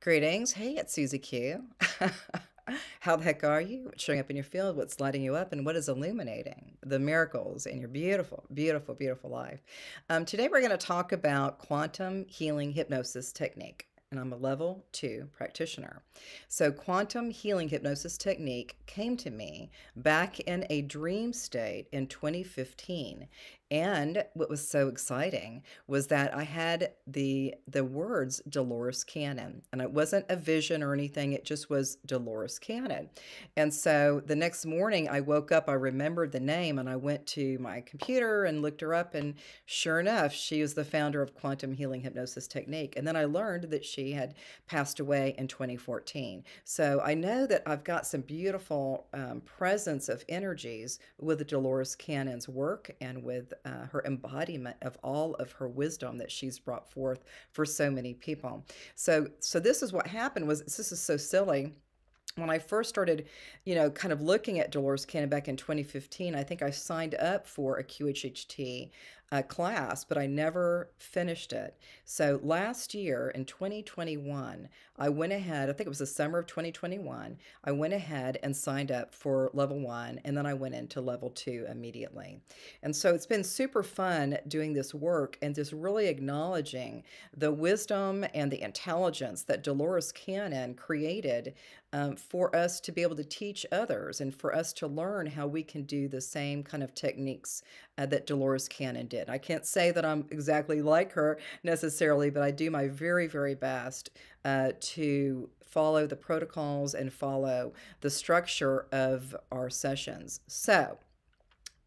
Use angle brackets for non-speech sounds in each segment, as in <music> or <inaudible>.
Greetings. Hey, it's Susie Q. <laughs> How the heck are you? What's showing up in your field? What's lighting you up? And what is illuminating the miracles in your beautiful, beautiful, beautiful life? Um, today, we're going to talk about quantum healing hypnosis technique and I'm a level two practitioner. So, quantum healing hypnosis technique came to me back in a dream state in 2015. And what was so exciting was that I had the the words Dolores Cannon, and it wasn't a vision or anything. It just was Dolores Cannon. And so the next morning, I woke up. I remembered the name, and I went to my computer and looked her up. And sure enough, she is the founder of Quantum Healing Hypnosis Technique. And then I learned that she had passed away in 2014. So I know that I've got some beautiful um, presence of energies with Dolores Cannon's work and with uh, her embodiment of all of her wisdom that she's brought forth for so many people. So, so this is what happened. Was this is so silly when I first started, you know, kind of looking at Dolores Cannon back in 2015, I think I signed up for a QHHT class, but I never finished it. So last year in 2021, I went ahead, I think it was the summer of 2021, I went ahead and signed up for level one, and then I went into level two immediately. And so it's been super fun doing this work and just really acknowledging the wisdom and the intelligence that Dolores Cannon created um, for us to be able to teach others and for us to learn how we can do the same kind of techniques uh, that Dolores Cannon did. I can't say that I'm exactly like her necessarily, but I do my very, very best uh, to follow the protocols and follow the structure of our sessions. So,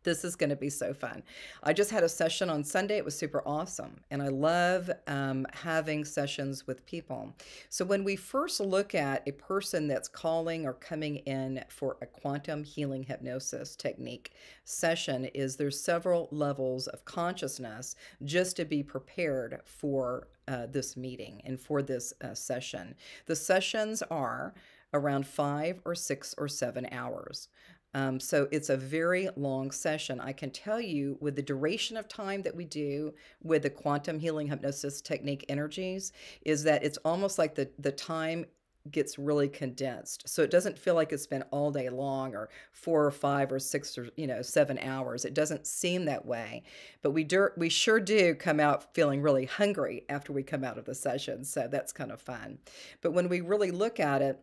this is going to be so fun. I just had a session on Sunday. It was super awesome. And I love um, having sessions with people. So, when we first look at a person that's calling or coming in for a quantum healing hypnosis technique session, is there's several levels of consciousness just to be prepared for uh, this meeting and for this uh, session. The sessions are around five or six or seven hours. Um, so it's a very long session. I can tell you with the duration of time that we do with the quantum healing hypnosis technique energies is that it's almost like the, the time gets really condensed. So it doesn't feel like it's been all day long or four or five or six or, you know, seven hours. It doesn't seem that way. But we do, we sure do come out feeling really hungry after we come out of the session. So that's kind of fun. But when we really look at it,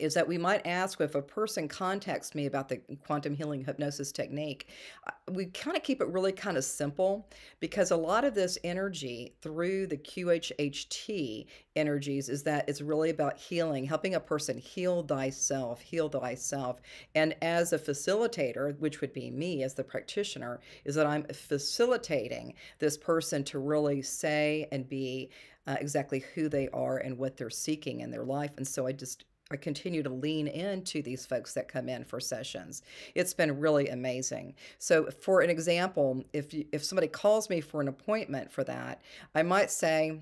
is that we might ask if a person contacts me about the quantum healing hypnosis technique, uh, we kind of keep it really kind of simple because a lot of this energy through the QHHT energies is that it's really about healing, helping a person heal thyself, heal thyself. And as a facilitator, which would be me as the practitioner, is that I'm facilitating this person to really say and be uh, exactly who they are and what they're seeking in their life. And so I just I continue to lean into these folks that come in for sessions. It's been really amazing. So, for an example, if you, if somebody calls me for an appointment for that, I might say,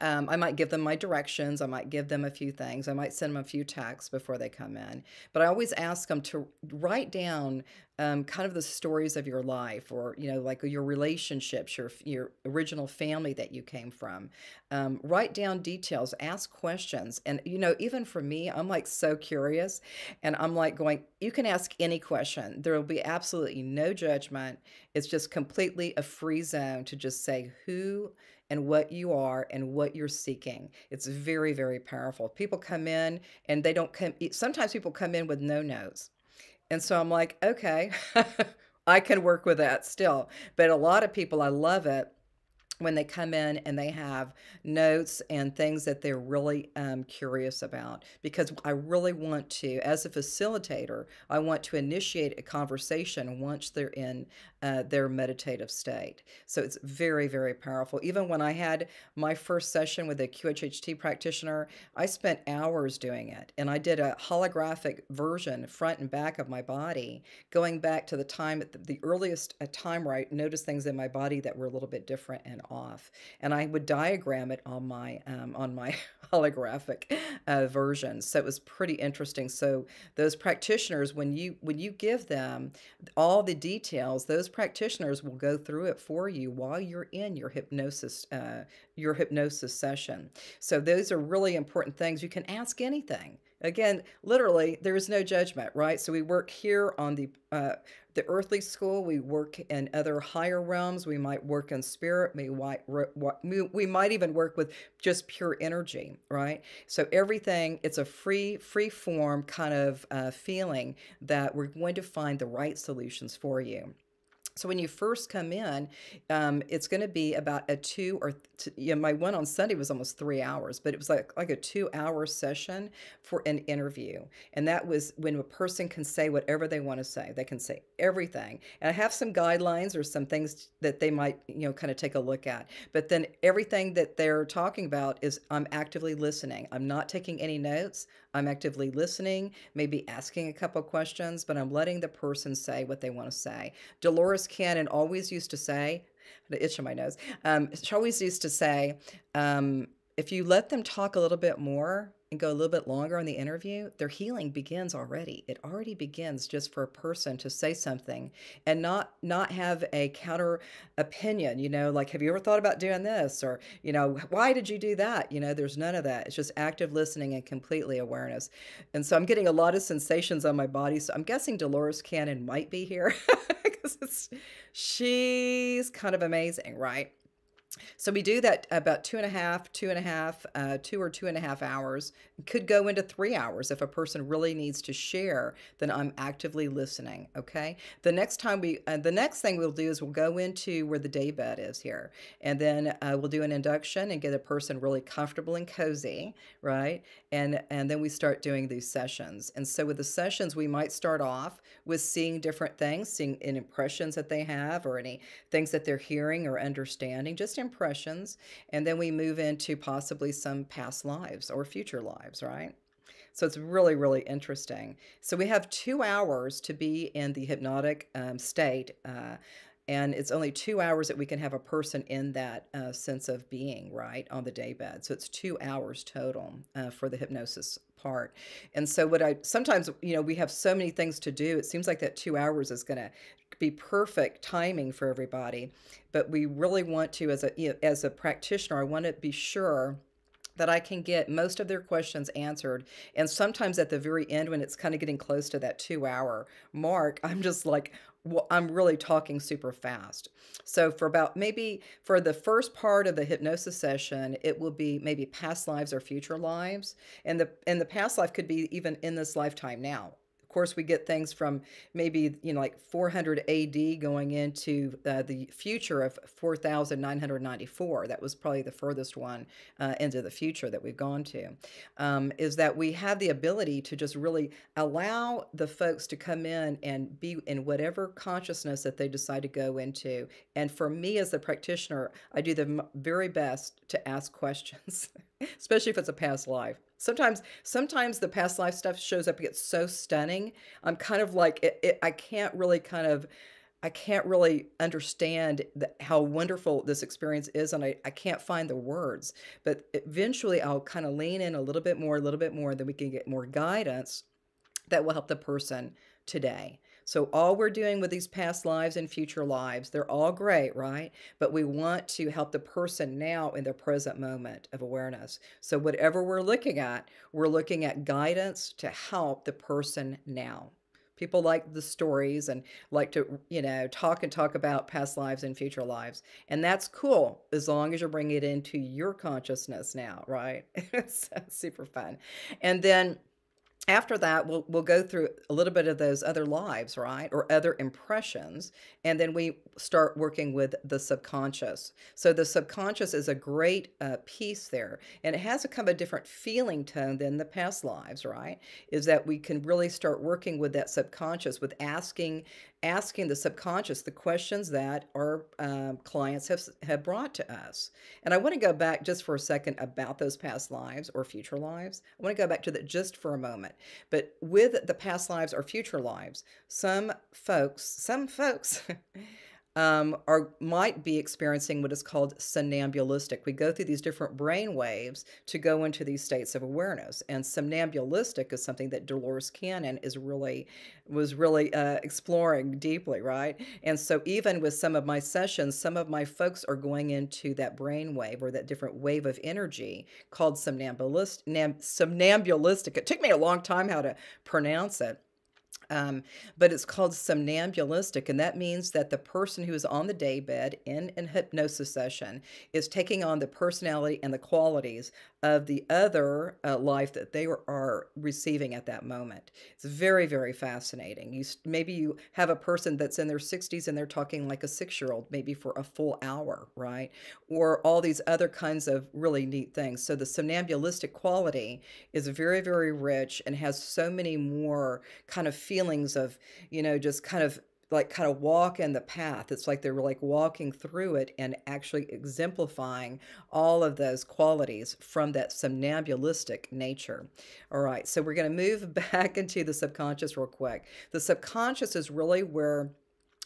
um, I might give them my directions. I might give them a few things. I might send them a few texts before they come in. But I always ask them to write down um, kind of the stories of your life, or you know, like your relationships, your your original family that you came from. Um, write down details. Ask questions. And you know, even for me, I'm like so curious, and I'm like going. You can ask any question. There will be absolutely no judgment. It's just completely a free zone to just say who and what you are and what you're seeking. It's very, very powerful. People come in and they don't come, sometimes people come in with no notes. And so I'm like, okay, <laughs> I can work with that still. But a lot of people, I love it when they come in and they have notes and things that they're really um, curious about because I really want to, as a facilitator, I want to initiate a conversation once they're in uh, their meditative state. So it's very, very powerful. Even when I had my first session with a QHHT practitioner, I spent hours doing it. And I did a holographic version, front and back of my body, going back to the time, the earliest uh, time where I noticed things in my body that were a little bit different and off. And I would diagram it on my um, on my <laughs> holographic uh, versions. So it was pretty interesting. So those practitioners, when you when you give them all the details, those practitioners will go through it for you while you're in your hypnosis uh, your hypnosis session. So those are really important things. You can ask anything. Again, literally, there is no judgment, right? So we work here on the uh, the earthly school. We work in other higher realms. We might work in spirit. We might we might even work with just pure energy, right? So everything it's a free free form kind of uh, feeling that we're going to find the right solutions for you. So when you first come in, um, it's going to be about a two or t- you know, my one on Sunday was almost three hours, but it was like like a two hour session for an interview, and that was when a person can say whatever they want to say. They can say everything, and I have some guidelines or some things that they might you know kind of take a look at. But then everything that they're talking about is I'm actively listening. I'm not taking any notes. I'm actively listening, maybe asking a couple questions, but I'm letting the person say what they want to say. Dolores Cannon always used to say, the itch on my nose, um, she always used to say, um, if you let them talk a little bit more, and go a little bit longer on the interview, their healing begins already. It already begins just for a person to say something and not not have a counter opinion, you know, like have you ever thought about doing this or, you know, why did you do that? You know, there's none of that. It's just active listening and completely awareness. And so I'm getting a lot of sensations on my body. So I'm guessing Dolores Cannon might be here <laughs> because she's kind of amazing, right? So we do that about two and a half, two and a half, uh, two or two and a half hours. Could go into three hours if a person really needs to share. Then I'm actively listening. Okay. The next time we, uh, the next thing we'll do is we'll go into where the day bed is here, and then uh, we'll do an induction and get a person really comfortable and cozy, right? And and then we start doing these sessions. And so with the sessions, we might start off with seeing different things, seeing impressions that they have, or any things that they're hearing or understanding, just impressions, and then we move into possibly some past lives or future lives, right? So it's really, really interesting. So we have two hours to be in the hypnotic um, state. Uh, and it's only two hours that we can have a person in that uh, sense of being right on the daybed so it's two hours total uh, for the hypnosis part and so what i sometimes you know we have so many things to do it seems like that two hours is going to be perfect timing for everybody but we really want to as a as a practitioner i want to be sure that I can get most of their questions answered. And sometimes at the very end, when it's kind of getting close to that two hour mark, I'm just like, well, I'm really talking super fast. So for about maybe for the first part of the hypnosis session, it will be maybe past lives or future lives. And the and the past life could be even in this lifetime now of course, we get things from maybe, you know, like 400 AD going into uh, the future of 4,994. That was probably the furthest one uh, into the future that we've gone to. Um, is that we have the ability to just really allow the folks to come in and be in whatever consciousness that they decide to go into. And for me as the practitioner, I do the very best to ask <laughs> questions, especially if it's a past life. Sometimes, sometimes the past life stuff shows up. It gets so stunning. I'm kind of like, it, it, I can't really kind of, I can't really understand the, how wonderful this experience is, and I, I can't find the words. But eventually, I'll kind of lean in a little bit more, a little bit more, then we can get more guidance that will help the person today. So, all we're doing with these past lives and future lives, they're all great, right? But we want to help the person now in their present moment of awareness. So, whatever we're looking at, we're looking at guidance to help the person now. People like the stories and like to, you know, talk and talk about past lives and future lives. And that's cool as long as you're bringing it into your consciousness now, right? <laughs> it's super fun. And then after that we'll we'll go through a little bit of those other lives right or other impressions and then we start working with the subconscious. So the subconscious is a great uh, piece there and it has a kind of a different feeling tone than the past lives right is that we can really start working with that subconscious with asking asking the subconscious the questions that our um, clients have, have brought to us. And I want to go back just for a second about those past lives or future lives. I want to go back to that just for a moment. But with the past lives or future lives, some folks, some folks, <laughs> um, are might be experiencing what is called somnambulistic. We go through these different brain waves to go into these states of awareness, and somnambulistic is something that Dolores Cannon is really was really uh, exploring deeply, right? And so even with some of my sessions, some of my folks are going into that brain wave or that different wave of energy called somnambulist, somnambulistic. It took me a long time how to pronounce it um, but it's called somnambulistic, and that means that the person who is on the daybed in an hypnosis session is taking on the personality and the qualities of the other uh, life that they are, receiving at that moment. It's very, very fascinating. You maybe you have a person that's in their 60s and they're talking like a six-year-old, maybe for a full hour, right? Or all these other kinds of really neat things. So the somnambulistic quality is very, very rich and has so many more kind of feelings of, you know, just kind of like kind of walk in the path. It's like they're like walking through it and actually exemplifying all of those qualities from that somnambulistic nature. All right, so we're going to move <laughs> back into the subconscious real quick. The subconscious is really where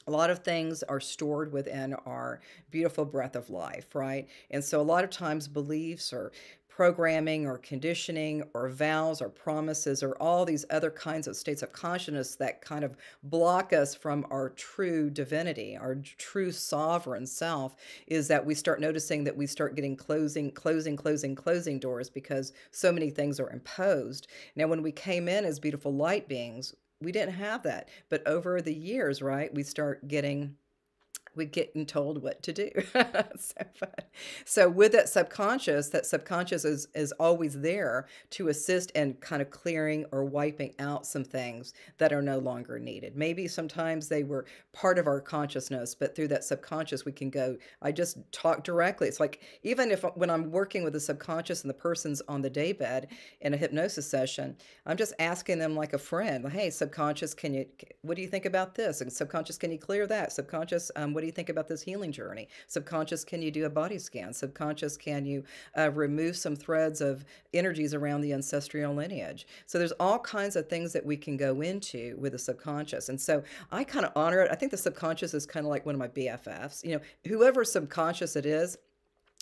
a lot of things are stored within our beautiful breath of life, right? And so a lot of times beliefs or programming or conditioning or vows or promises or all these other kinds of states of consciousness that kind of block us from our true divinity, our true sovereign self, is that we start noticing that we start getting closing, closing, closing, closing doors because so many things are imposed. Now, when we came in as beautiful light beings, we didn't have that. But over the years, right, we start getting we getting told what to do. <laughs> so. So with that subconscious, that subconscious is is always there to assist in kind of clearing or wiping out some things that are no longer needed. Maybe sometimes they were part of our consciousness, but through that subconscious we can go. I just talk directly. It's like even if when I'm working with the subconscious and the person's on the daybed in a hypnosis session, I'm just asking them like a friend, hey, subconscious, can you what do you think about this? And subconscious, can you clear that? Subconscious, um, what do you think about this healing journey? Subconscious, can you do a body scan? Subconscious, can you uh, remove some threads of energies around the ancestral lineage? So there's all kinds of things that we can go into with the subconscious. And so I kind of honor it. I think the subconscious is kind of like one of my BFFs. You know, whoever subconscious it is,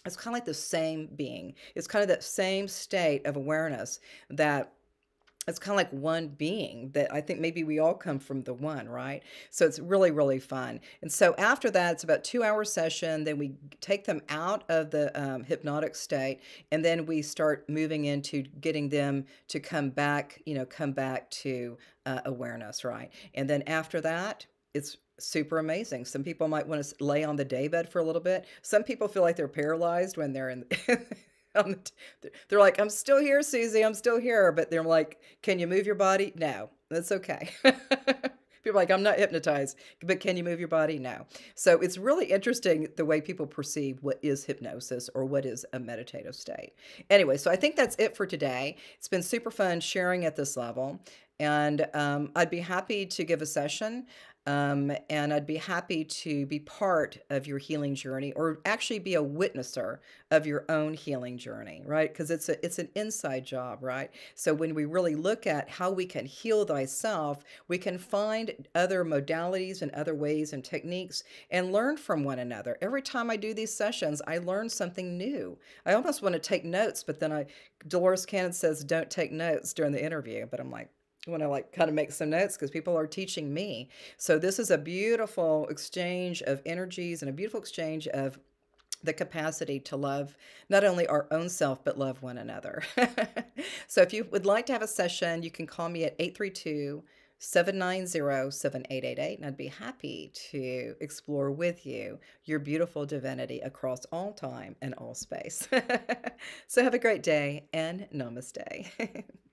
it's kind of like the same being. It's kind of that same state of awareness that it's kind of like one being that I think maybe we all come from the one, right? So it's really, really fun. And so after that, it's about two hour session. Then we take them out of the um, hypnotic state, and then we start moving into getting them to come back, you know, come back to uh, awareness, right? And then after that, it's super amazing. Some people might want to lay on the daybed for a little bit. Some people feel like they're paralyzed when they're in <laughs> <laughs> they're like, I'm still here, Susie. I'm still here. But they're like, Can you move your body? No, that's okay. <laughs> People are like, I'm not hypnotized, but can you move your body? No. So it's really interesting the way people perceive what is hypnosis or what is a meditative state. Anyway, so I think that's it for today. It's been super fun sharing at this level. And um, I'd be happy to give a session um, and I'd be happy to be part of your healing journey or actually be a witnesser of your own healing journey, right? Because it's a it's an inside job, right? So when we really look at how we can heal thyself, we can find other modalities and other ways and techniques and learn from one another. Every time I do these sessions, I learn something new. I almost want to take notes, but then I Dolores Cannon says don't take notes during the interview, but I'm like, want to like kind of make some notes because people are teaching me. So this is a beautiful exchange of energies and a beautiful exchange of the capacity to love not only our own self but love one another. <laughs> so if you would like to have a session, you can call me at 832 790 7888 and I'd be happy to explore with you your beautiful divinity across all time and all space. <laughs> so have a great day and namaste. <laughs>